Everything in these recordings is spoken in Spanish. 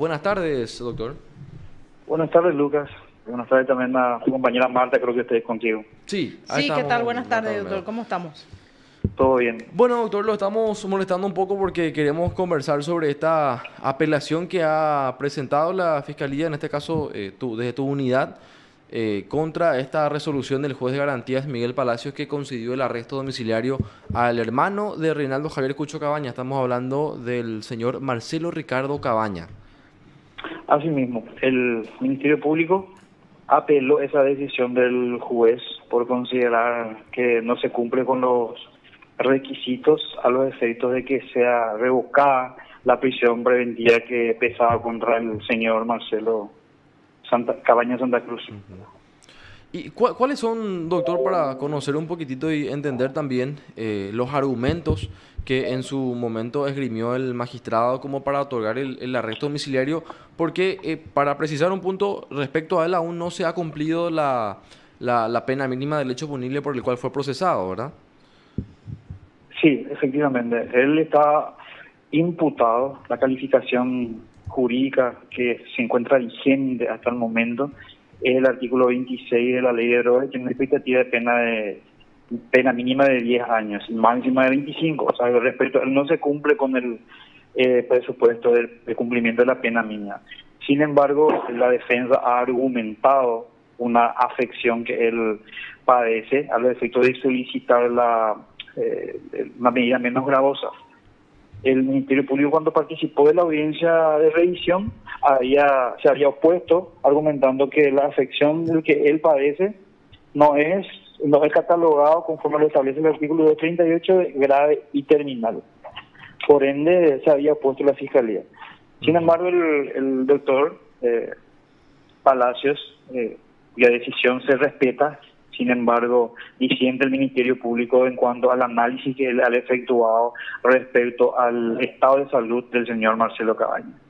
Buenas tardes, doctor. Buenas tardes, Lucas. Buenas tardes también a su compañera Marta, creo que estés contigo. Sí, sí, ¿qué tal? Buenas tardes, doctor. ¿Cómo estamos? Todo bien. Bueno, doctor, lo estamos molestando un poco porque queremos conversar sobre esta apelación que ha presentado la Fiscalía, en este caso eh, desde tu unidad, eh, contra esta resolución del juez de garantías Miguel Palacios que concedió el arresto domiciliario al hermano de Reinaldo Javier Cucho Cabaña. Estamos hablando del señor Marcelo Ricardo Cabaña. Asimismo, el Ministerio Público apeló esa decisión del juez por considerar que no se cumple con los requisitos a los efectos de que sea revocada la prisión preventiva que pesaba contra el señor Marcelo Santa, Cabaña Santa Cruz. ¿Y cuáles son, doctor, para conocer un poquitito y entender también eh, los argumentos que en su momento esgrimió el magistrado como para otorgar el, arresto domiciliario? Porque, eh, para precisar un punto, respecto a él aún no se ha cumplido la, la, pena mínima del hecho punible por el cual fue procesado, ¿verdad? Sí, efectivamente. Él está imputado, la calificación jurídica que se encuentra vigente hasta el momento es el artículo 26 de la ley de drogas, que tiene una expectativa de pena de pena mínima de 10 años máxima de 25. O sea, respecto, no se cumple con el eh, presupuesto del, cumplimiento de la pena mínima. Sin embargo, la defensa ha argumentado una afección que él padece a los efectos de solicitar la, eh, una medida menos gravosa el Ministerio Público cuando participó de la audiencia de revisión había, se había opuesto argumentando que la afección que él padece no es no es catalogado conforme lo establece el artículo 238 de grave y terminal. Por ende se había opuesto la fiscalía. Sin embargo, el, doctor eh, Palacios, eh, cuya decisión se respeta, sin embargo, disiente el Ministerio Público en cuanto al análisis que él ha efectuado respecto al estado de salud del señor Marcelo Cabañas.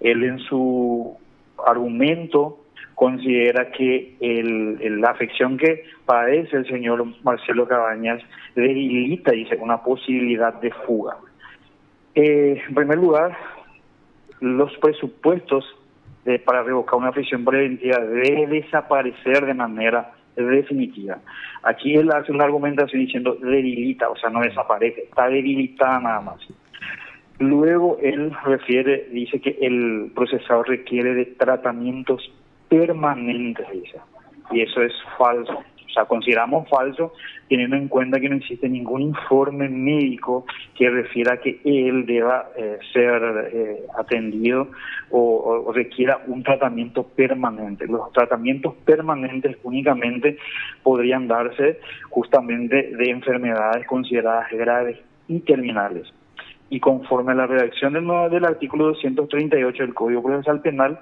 Él en su argumento considera que la afección que padece el señor Marcelo Cabañas debilita, dice, una posibilidad de fuga. Eh, en primer lugar, los presupuestos para revocar una afección preventiva debe desaparecer de manera definitiva. Aquí él hace una argumentación diciendo debilita, o sea, no desaparece, está debilitada nada más. Luego él refiere, dice que el procesador requiere de tratamientos permanentes, y eso es falso sea, consideramos falso teniendo en cuenta que no existe ningún informe médico que refiera que él deba eh, ser eh, atendido o, requiera un tratamiento permanente. Los tratamientos permanentes únicamente podrían darse justamente de enfermedades consideradas graves y terminales. Y conforme a la redacción del, del artículo 238 del Código Procesal Penal,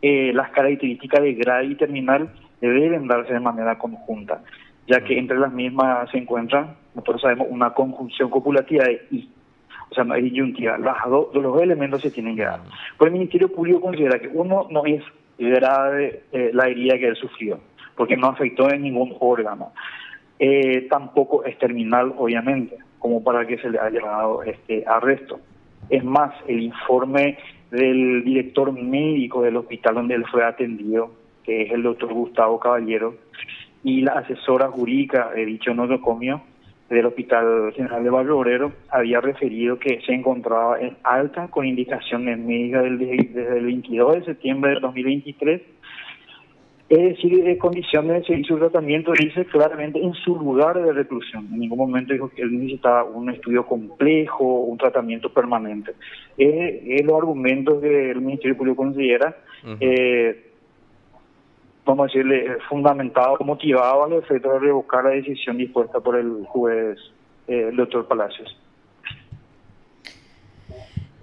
eh, las características de grave y terminal deben darse de manera conjunta, ya que entre las mismas se encuentran, nosotros sabemos, una conjunción copulativa de I, o sea, no hay disyuntiva, las dos, los dos elementos se tienen que dar. Pues el Ministerio Público considera que uno no es grave eh, la herida que él sufrió, porque no afectó en ningún órgano. Eh, tampoco es terminal, obviamente, como para que se le haya dado este arresto. Es más, el informe del director médico del hospital donde él fue atendido que es el doctor Gustavo Caballero, y la asesora jurídica de dicho nosocomio del Hospital General de Barrio Obrero había referido que se encontraba en alta con indicaciones médicas desde el 22 de septiembre del 2023 es decir, condiciones de seguir su tratamiento, dice claramente en su lugar de reclusión. En ningún momento dijo que él necesitaba un estudio complejo, un tratamiento permanente. Es, los argumentos que el Ministerio Público considera vamos a decirle, fundamentado, motivado al efecto de revocar la decisión dispuesta por el juez, eh, el doctor Palacios.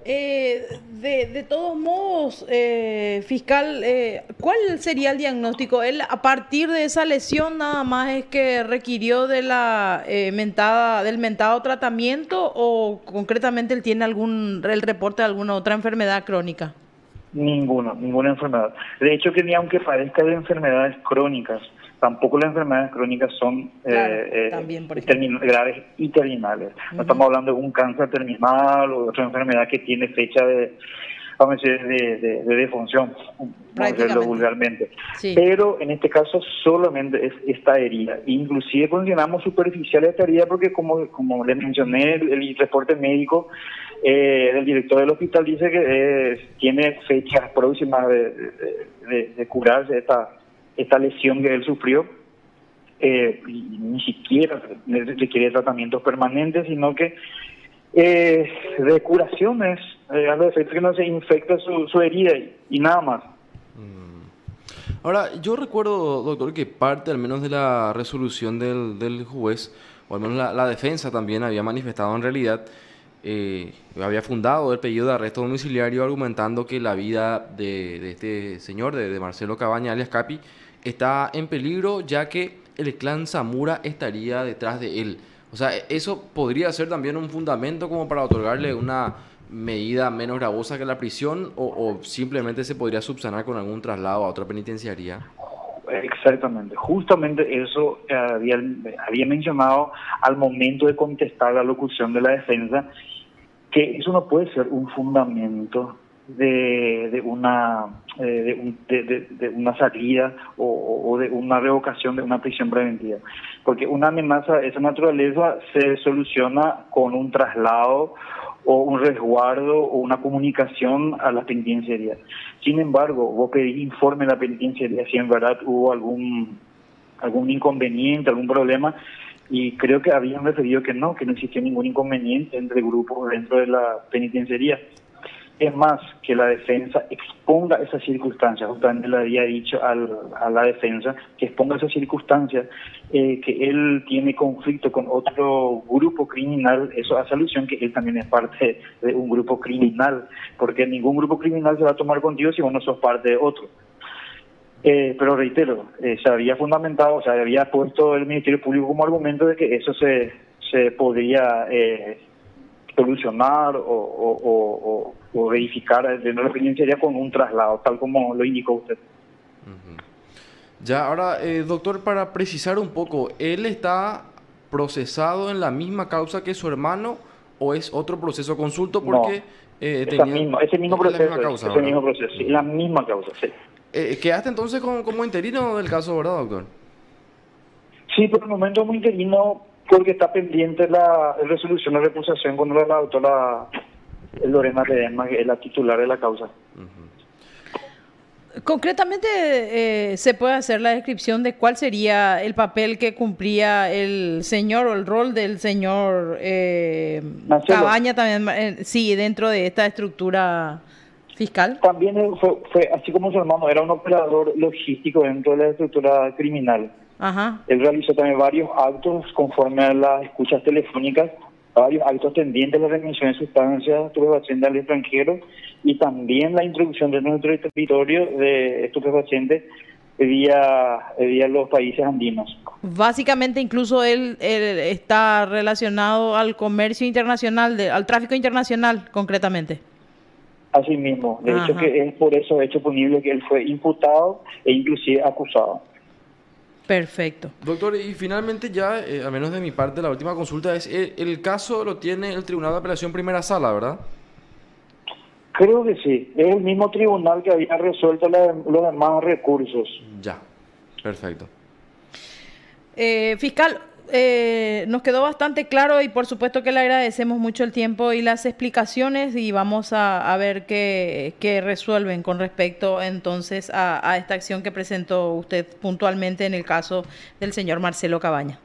Eh, de, todos modos, eh, fiscal, eh, ¿cuál sería el diagnóstico? ¿Él a partir de esa lesión nada más es que requirió de la mentada, del mentado tratamiento o concretamente él tiene algún el reporte de alguna otra enfermedad crónica? Ninguno, ninguna enfermedad. De hecho, que ni aunque padezca de enfermedades crónicas, tampoco las enfermedades crónicas son eh, eh, graves y terminales. No estamos hablando de un cáncer terminal o de otra enfermedad que tiene fecha de, vamos a decir, de, de, de defunción, vulgarmente. Pero en este caso solamente es esta herida. Inclusive consideramos superficial esta herida porque como, como les mencioné, el, reporte médico eh, del director del hospital dice que eh, tiene fecha próxima de, de, curarse esta, esta lesión que él sufrió. Eh, y ni siquiera requiere tratamientos permanentes, sino que eh, de curaciones, eh, que no se infecta su, herida y, nada más. Mm. Ahora, yo recuerdo, doctor, que parte al menos de la resolución del, del juez, o al menos la, defensa también había manifestado en realidad, eh, había fundado el pedido de arresto domiciliario argumentando que la vida de, este señor, de, de, Marcelo Cabaña, alias Capi, está en peligro ya que el clan Zamura estaría detrás de él. O sea, eso podría ser también un fundamento como para otorgarle una medida menos gravosa que la prisión o, simplemente se podría subsanar con algún traslado a otra penitenciaría. Exactamente, justamente eso había, había mencionado al momento de contestar la locución de la defensa, que eso no puede ser un fundamento de, de una eh, de, de, una salida o, de una revocación de una prisión preventiva. Porque una amenaza de esa naturaleza se soluciona con un traslado o un resguardo o una comunicación a la penitenciaría. Sin embargo, vos pedís informe a la penitenciaría si en verdad hubo algún, algún inconveniente, algún problema, y creo que habían referido que no, que no existía ningún inconveniente entre grupos dentro de la penitenciaría. Es más, que la defensa exponga esas circunstancias, justamente le había dicho al, a la defensa, que exponga esas circunstancias, eh, que él tiene conflicto con otro grupo criminal, eso hace alusión que él también es parte de un grupo criminal, porque ningún grupo criminal se va a tomar contigo si vos no sos parte de otro. Eh, pero reitero, eh, se había fundamentado, o sea, había puesto el Ministerio Público como argumento de que eso se, se podría solucionar o, verificar dentro de la penitenciaría con un traslado, tal como lo indicó usted. Ya, ahora, eh, doctor, para precisar un poco, ¿él está procesado en la misma causa que su hermano o es otro proceso consulto? Porque eh, tenía, ese mismo proceso, la causa, ese mismo proceso, sí, la misma causa, sí. Eh, ¿Quedaste entonces como, como interino del caso, verdad, doctor? Sí, por el momento como interino porque está pendiente la resolución de recusación con la autora Lorena Redema, que es la titular de la causa. Concretamente, eh, ¿se puede hacer la descripción de cuál sería el papel que cumplía el señor o el rol del señor eh, Cabaña también, eh, sí, dentro de esta estructura fiscal? También fue, fue, así como su hermano, era un operador logístico dentro de la estructura criminal. Él realizó también varios actos conforme a las escuchas telefónicas, varios actos tendientes a la remisión de sustancias estupefacientes al extranjero y también la introducción de nuestro territorio de estupefacientes vía, vía los países andinos. Básicamente, incluso él, está relacionado al comercio internacional, al tráfico internacional, concretamente. Así mismo, de hecho que es por eso hecho punible que él fue imputado e inclusive acusado. Perfecto. Doctor, y finalmente ya, eh, al menos de mi parte, la última consulta es, eh, el, caso lo tiene el Tribunal de Apelación Primera Sala, ¿verdad? Creo que sí. Es el mismo tribunal que había resuelto los demás recursos. Ya, perfecto. Eh, fiscal, eh, nos quedó bastante claro y por supuesto que le agradecemos mucho el tiempo y las explicaciones y vamos a, ver qué, resuelven con respecto entonces a, esta acción que presentó usted puntualmente en el caso del señor Marcelo Cabaña.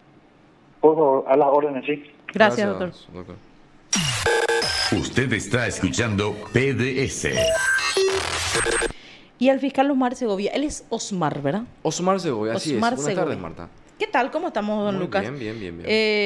Por favor, a las órdenes, sí. Gracias, doctor. Usted está escuchando PDS. Y el fiscal Osmar Segovia, él es Osmar, ¿verdad? Osmar Segovia, así es. Buenas tardes, Marta. ¿Qué tal? ¿Cómo estamos, don Lucas? Bien, bien, bien. bien. Eh,